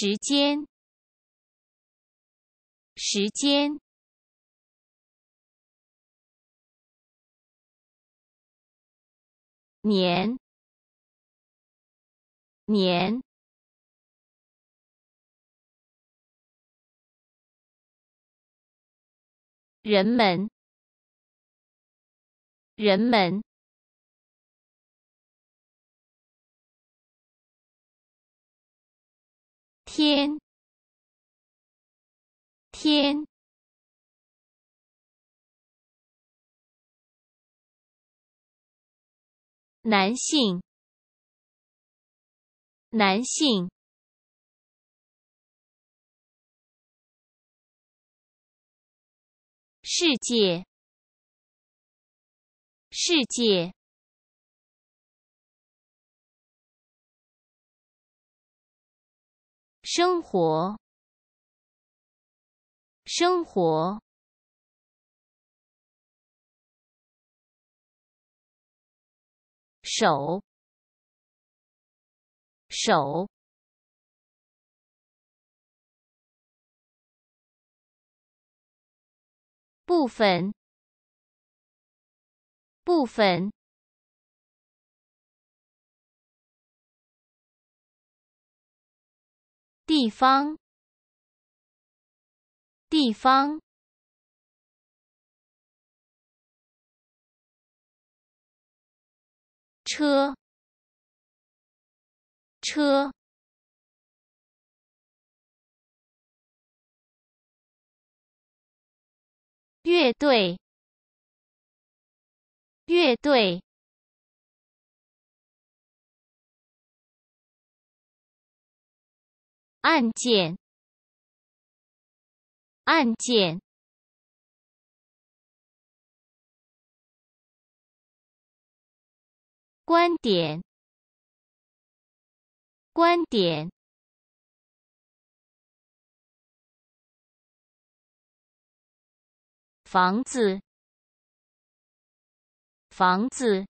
时间，时间，年，年，人们，人们。天，天，男性，男性，世界，世界。生活，生活，手，手，部分，部分。地方，地方，车，车，乐队，乐队。案件，案件，观点，观点，房子，房子。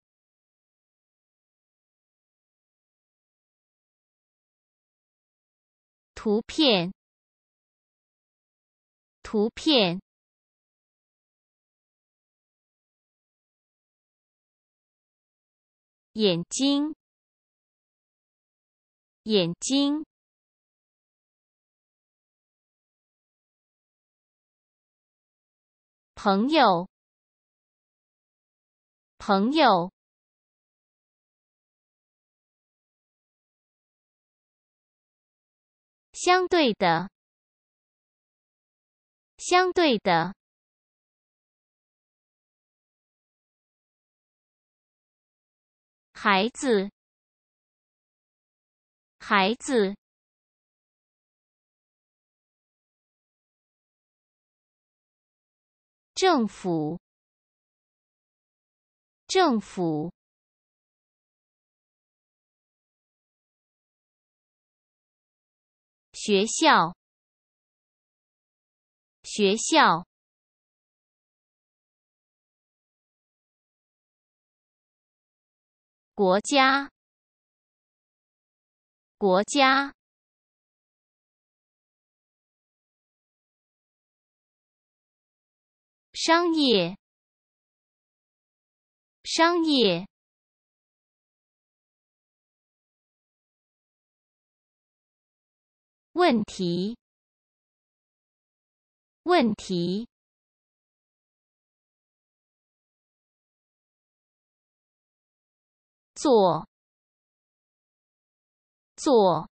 图片，图片，眼睛，眼睛，朋友，朋友。相对的，相对的，孩子，孩子，政府，政府。学校，学校，国家，国家，商业，商业。问题，问题，做，做，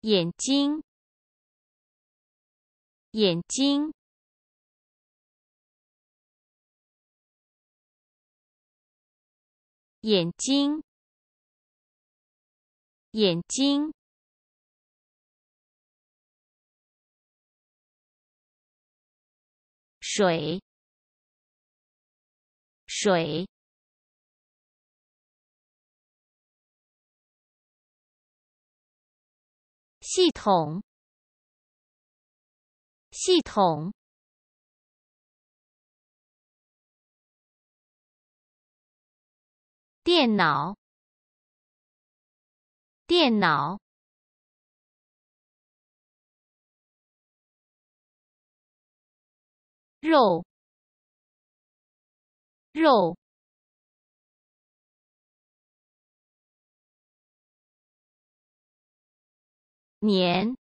眼睛，眼睛。眼睛，眼睛，水，水，系统，系统。电脑，电脑，肉，肉，年，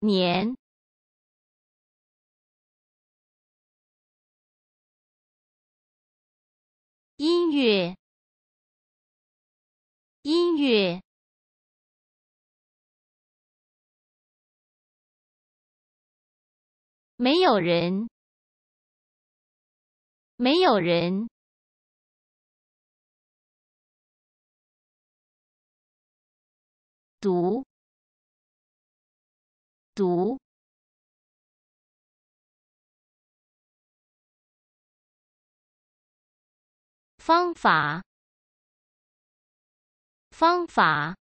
年。音乐，音乐，没有人，没有人，读，读。方法，方法，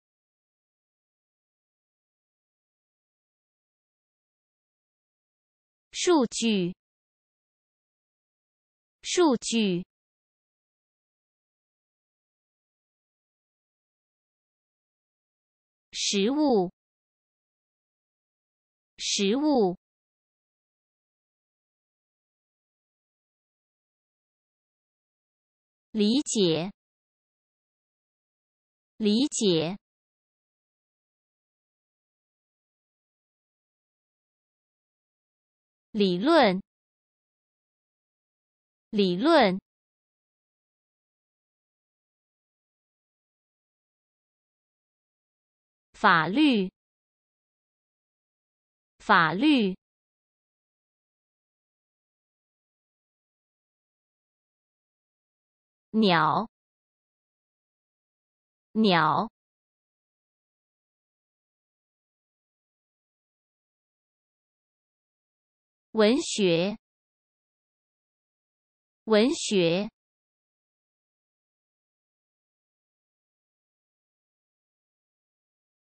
数据，数据，食物，食物。理解，理解。理论，理论。法律，法律。鸟，鸟，文学，文学，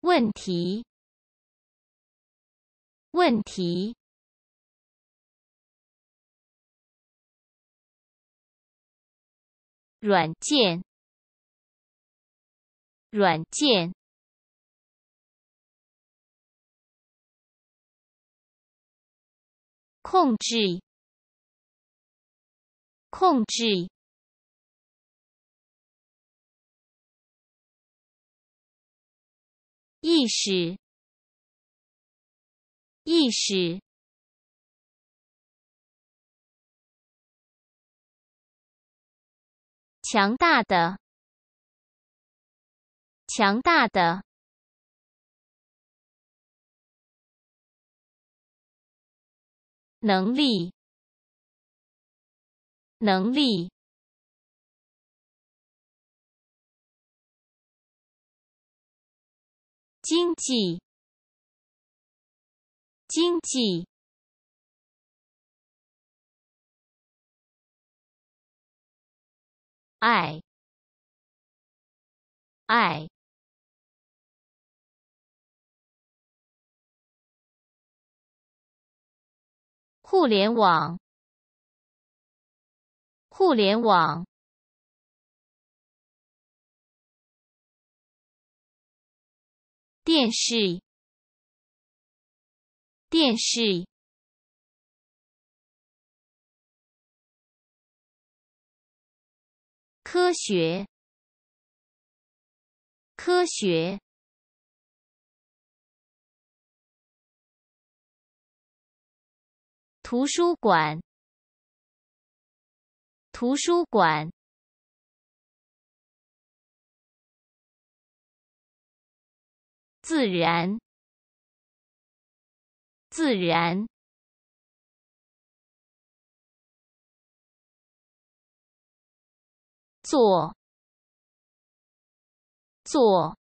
问题，问题。软件，软件，控制，控制，意识，意识。强大的，强大的。能力，能力，经济，经济。爱，爱，互联网，互联网，电视，电视。科学，科学，图书馆，图书馆，自然，自然。做，做，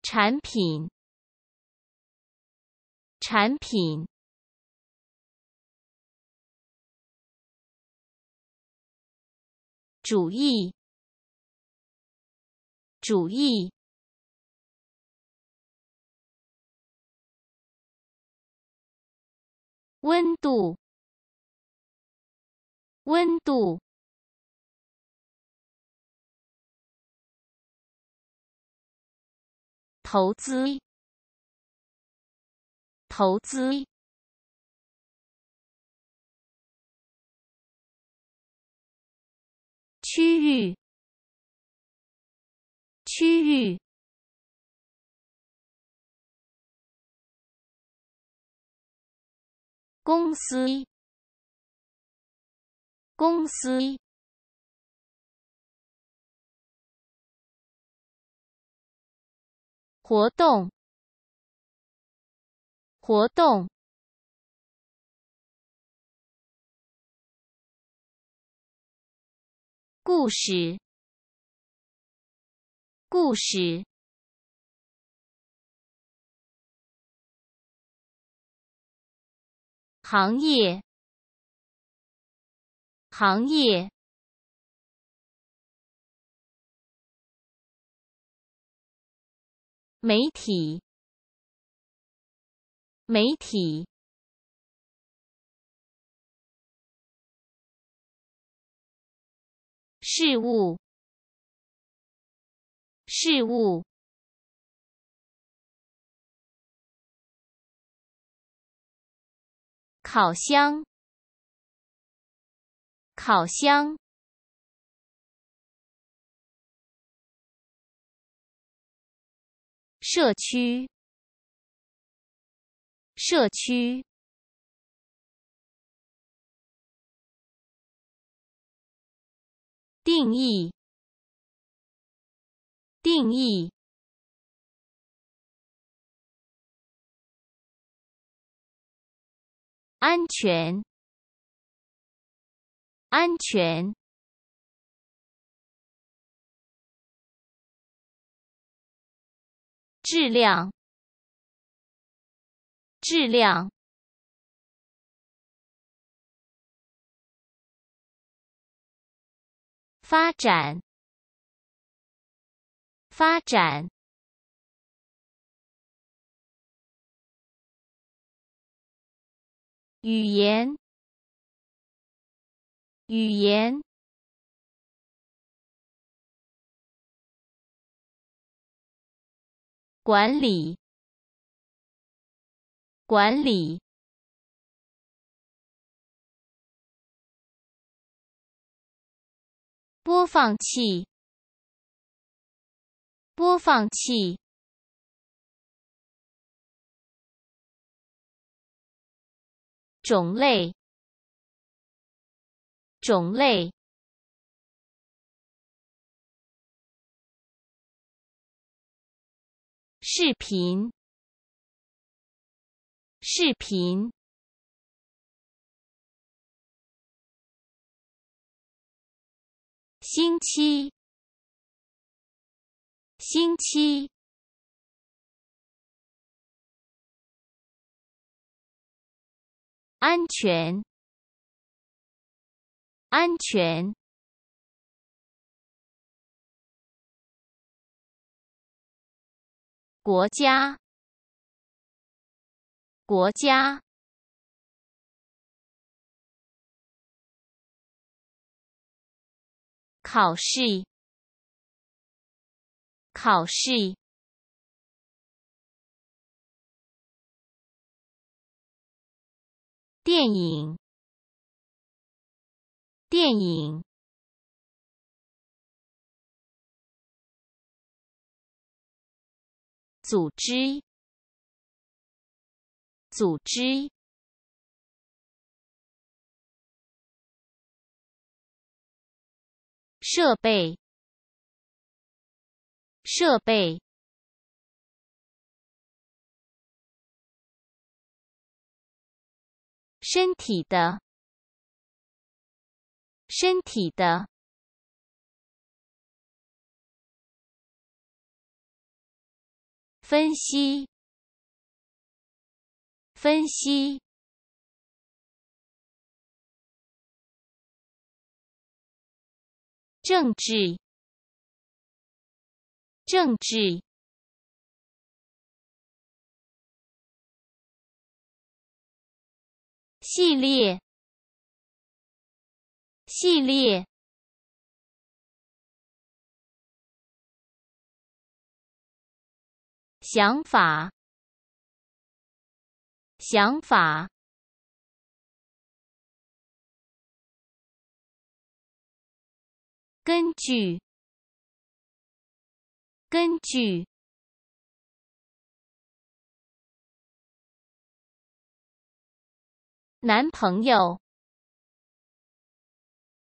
产品，产品，主义，主义。温度，温度，投资，投资，区域，区域。公司，公司，活动，活动，故事，故事。行业，行业，媒体，媒体，事物，事物。烤箱，烤箱，社区，社区，定义，定义。安全，安全，质量，质量，发展，发展。语言，语言，管理，管理，播放器，播放器。种类，种类，视频，视频，星期，星期。安全，安全，国家，国家，考试，考试。电影，电影，组织，组织，设备，设备。身体的，身体的，分析，分析，政治，政治。系列，系列，想法，想法，根据，根据。男朋友，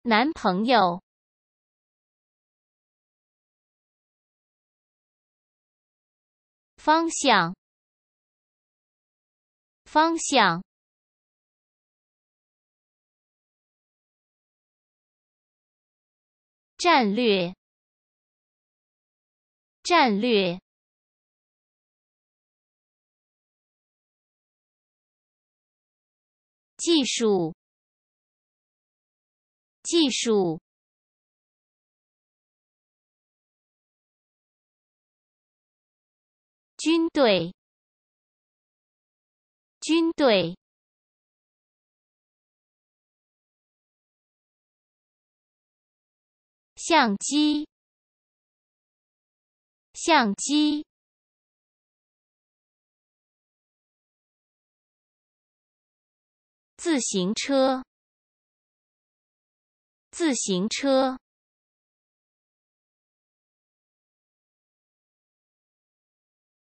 男朋友，方向，方向，战略，战略。技术，技术，军队，军队，相机，相机。自行车，自行车，